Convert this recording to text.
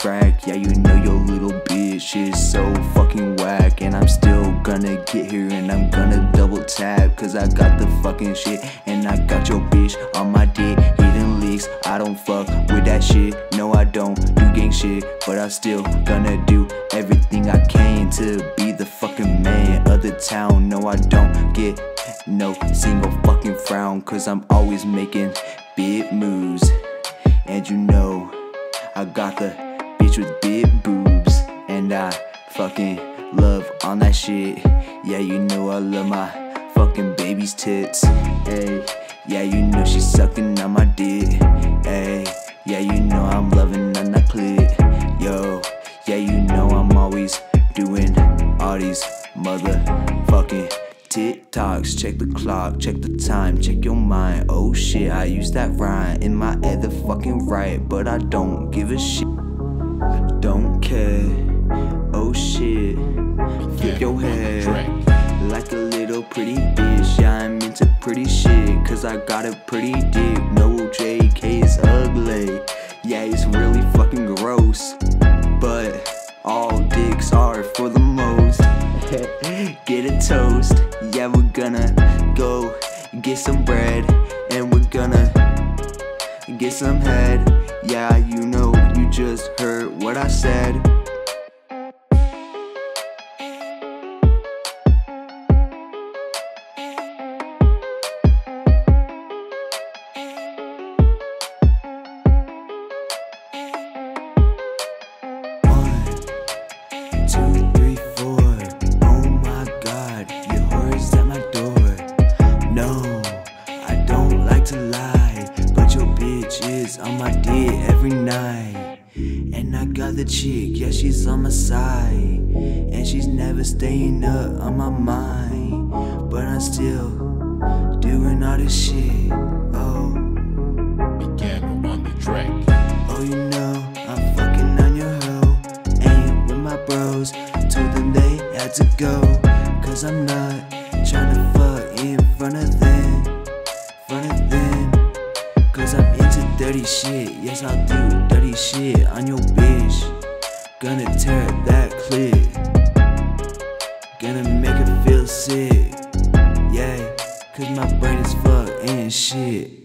track. Yeah, you know your little bitch is so fucking whack. And I'm still gonna get here and I'm gonna double tap. Cause I got the fucking shit and I got your bitch on my dick. Hitting leaks, I don't fuck with that shit. No, I don't do gang shit. But I still gonna do everything I can to be the fucking man of the town. No, I don't get no single fucking frown. Cause I'm always making big moves. And you know, I got the bitch with big boobs. And I fucking love on that shit. Yeah, you know I love my fucking baby's tits. Hey, yeah, you know she's sucking on my dick. Hey, yeah, you know I'm loving on that clit. Yo, yeah, you know I'm always doing all these motherfucking TikToks. Check the clock, check the time, check your mind. Oh shit, I use that rhyme in my head, the fucking right, but I don't give a shit. Don't care. Oh shit, flip your head like a little pretty bitch. Yeah, I'm into pretty shit, cause I got a pretty dick. No JK is ugly. Yeah, it's really fucking gross. But all dicks are for the most. Get a toast. Yeah, we're gonna go get some bread. And we're gonna get some head. Yeah, you know, you just heard what I said. Every night. And I got the chick, yeah, she's on my side. And she's never staying up on my mind. But I'm still doing all this shit. Oh. Piano on the track. Oh, you know, I'm fucking on your hoe. Ain't with my bros. Told them they had to go. Cause I'm not trying to fuck in front of Cause I'm into dirty shit. Yes, I'll do dirty shit on your bitch. Gonna tear that clip. Gonna make her feel sick. Yeah, cause my brain is fucked and shit.